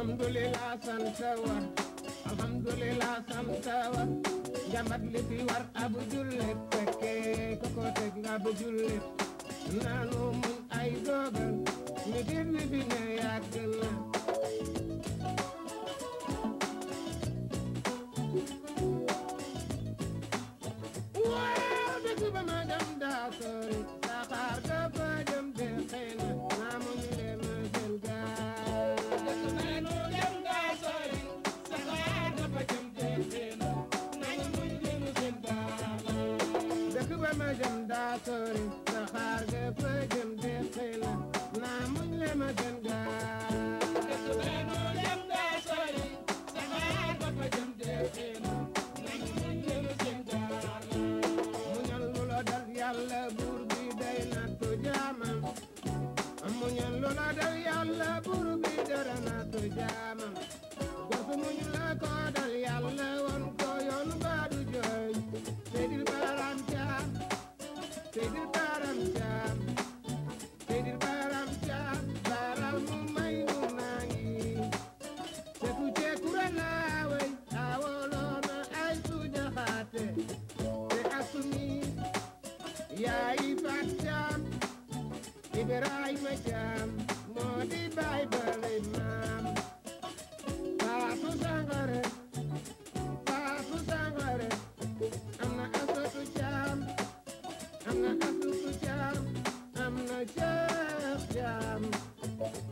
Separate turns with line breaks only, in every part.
alhamdulillah sant war alhamdulillah sant li fi war abu jullit fekkee koko teg nga abu jullit muñ ay dogal mi dir ni fi ne yàgg daa sori saxaar ga fa
jëm
de xëy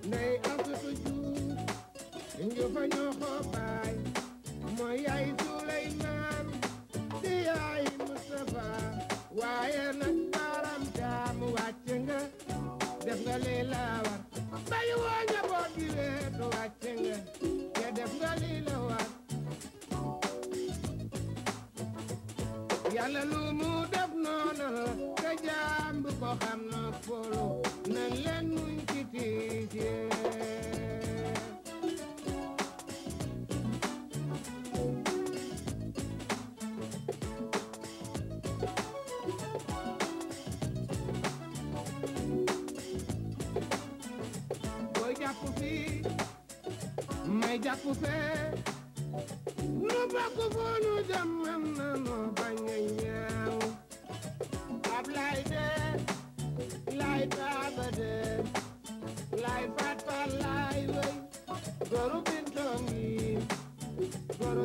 ndey asutu juuf njufa ñoo ko baay mooy yaay Suleymaan di yaay Mustafa waaye nag baram caam wàcc nga def nga lii la war bay woo njaboot gi weet wàcc nga te def nga lii la war yàlla jàpp fii may jàpp fee nu bokk foo nu jëm am na noo bañ a ñaaw ab lay dee lay baaba dee lay faat goru goru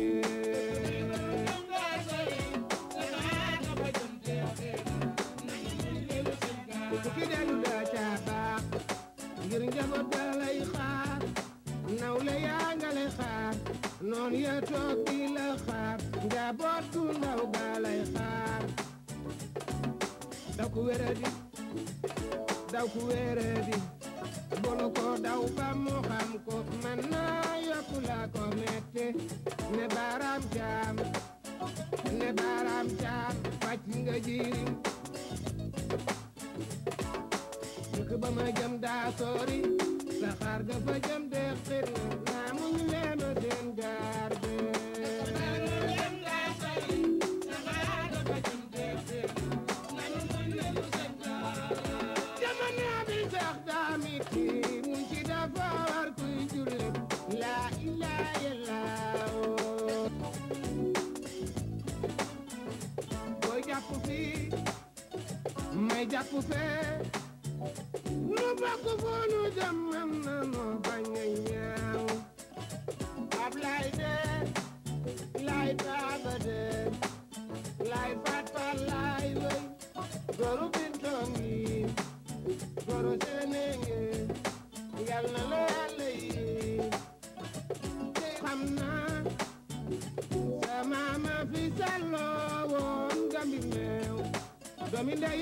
wéradi daw ku wéradi bolu ko daw ba mu xam ko man naa la ko metti ne baaraam jaam ne baaraam jaam wàcc nga jirim. Dëkk ba ma jëm daa sori saxaar ga fa jëm de xir fee nu bokk foo nu jëm am na noo bañ a ñaaw ab lay goru bintongi goru senenge yal na la yàlla yi xam naa sama ma fi salloo woon doomi ndey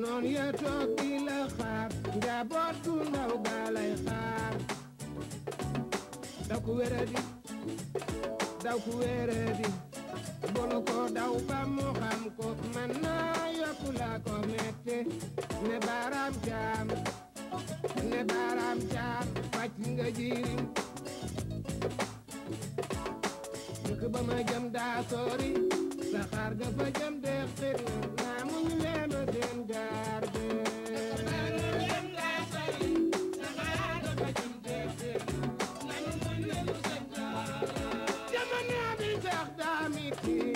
noon ya toog di xaar njaboot gu ndaw ga lay xaar daw ku wéradi daw ku wéradi bonu ko daw ba mu xam ko man naa yokku la ko mette ne baaraam jaam ne baaraam jaam pàcc nga jirim dëkk ba ma jëm daa sori saxaar ga fa jëm keep you.